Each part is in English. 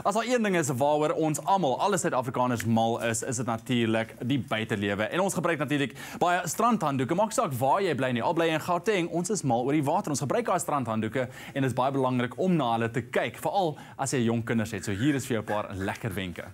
As daar een ding is waaroor ons almal, alle Suid-Afrikaners mal is, is dit natuurlik die buitelewe. En ons gebruik natuurlik baie strandhanddoeke. Maak saak waar jy bly nie. Al bly jy in Gauteng, ons is mal oor die water. Ons gebruik daai strandhanddoeke en dit is baie belangrik om na hulle te kyk, veral as jy jong kinders het. So hier is vir jou 'n paar lekker wenke.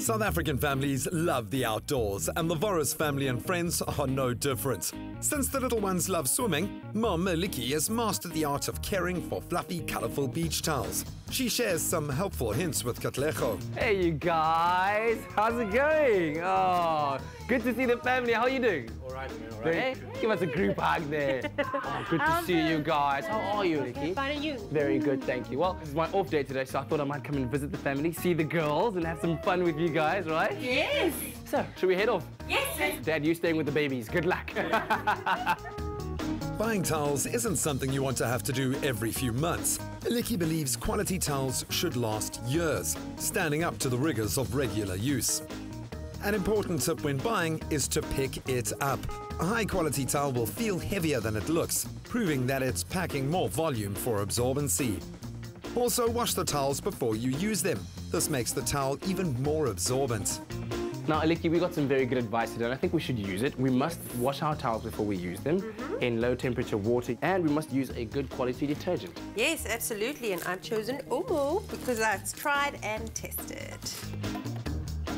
South African families love the outdoors, and the Voris family and friends are no different. Since the little ones love swimming, Mom Aliki has mastered the art of caring for fluffy, colourful beach towels. She shares some helpful hints with Katlego. Hey, you guys. How's it going? Oh, good to see the family. How are you doing? All right, man. All right. Hey, give us a group hug there. Oh, good to I'm see you guys. How are you, Nikki? Fine, and you? Very good, thank you. Well, this is my off day today, so I thought I might come and visit the family, see the girls, and have some fun with you guys, right? Yes. So, should we head off? Yes. Dad, you staying with the babies. Good luck. Buying towels isn't something you want to have to do every few months. Aliki believes quality towels should last years, standing up to the rigors of regular use. An important tip when buying is to pick it up. A high quality towel will feel heavier than it looks, proving that it's packing more volume for absorbency. Also, wash the towels before you use them. This makes the towel even more absorbent. now, Aliki, we got some very good advice today, and I think we should use it. We must wash our towels before we use them mm-hmm. in low temperature water, and we must use a good quality detergent. Yes, absolutely. And I've chosen Omo because that's tried and tested.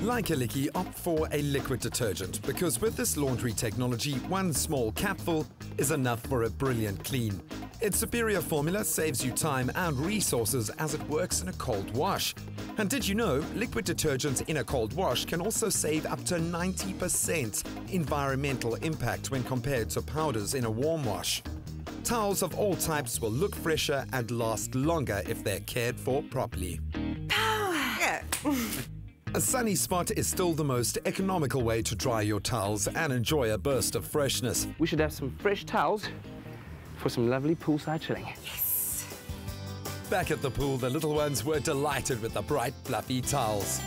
Like Aliki, opt for a liquid detergent because with this laundry technology, one small capful is enough for a brilliant clean. Its superior formula saves you time and resources as it works in a cold wash. And did you know liquid detergents in a cold wash can also save up to 90% environmental impact when compared to powders in a warm wash? Towels of all types will look fresher and last longer if they're cared for properly. Yeah. A sunny spot is still the most economical way to dry your towels and enjoy a burst of freshness. We should have some fresh towels for some lovely poolside chilling. Yes! Back at the pool, the little ones were delighted with the bright, fluffy towels.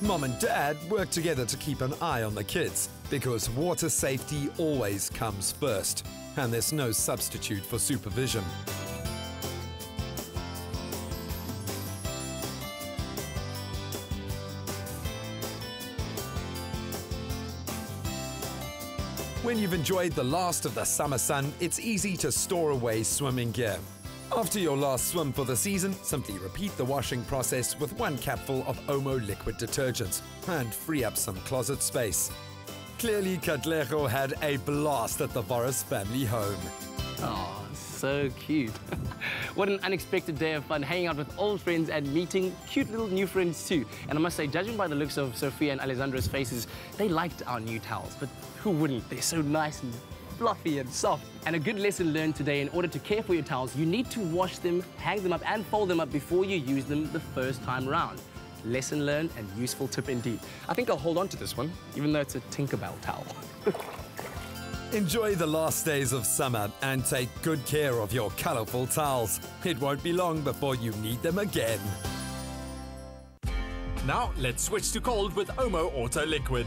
Mom and Dad work together to keep an eye on the kids because water safety always comes first, and there's no substitute for supervision. When you've enjoyed the last of the summer sun, it's easy to store away swimming gear. After your last swim for the season, simply repeat the washing process with one capful of Omo liquid detergent and free up some closet space. Clearly, Katlego had a blast at the Boris family home. Oh, so cute. what an unexpected day of fun, hanging out with old friends and meeting cute little new friends too. And I must say, judging by the looks of Sophia and Alessandra's faces, they liked our new towels. But who wouldn't? They're so nice and fluffy and soft. And a good lesson learned today, in order to care for your towels, you need to wash them, hang them up and fold them up before you use them the first time round. Lesson learned and useful tip indeed. I think I'll hold on to this one, even though it's a Tinkerbell towel. Enjoy the last days of summer and take good care of your colourful towels. It won't be long before you need them again. Now let's switch to cold with Omo Auto Liquid.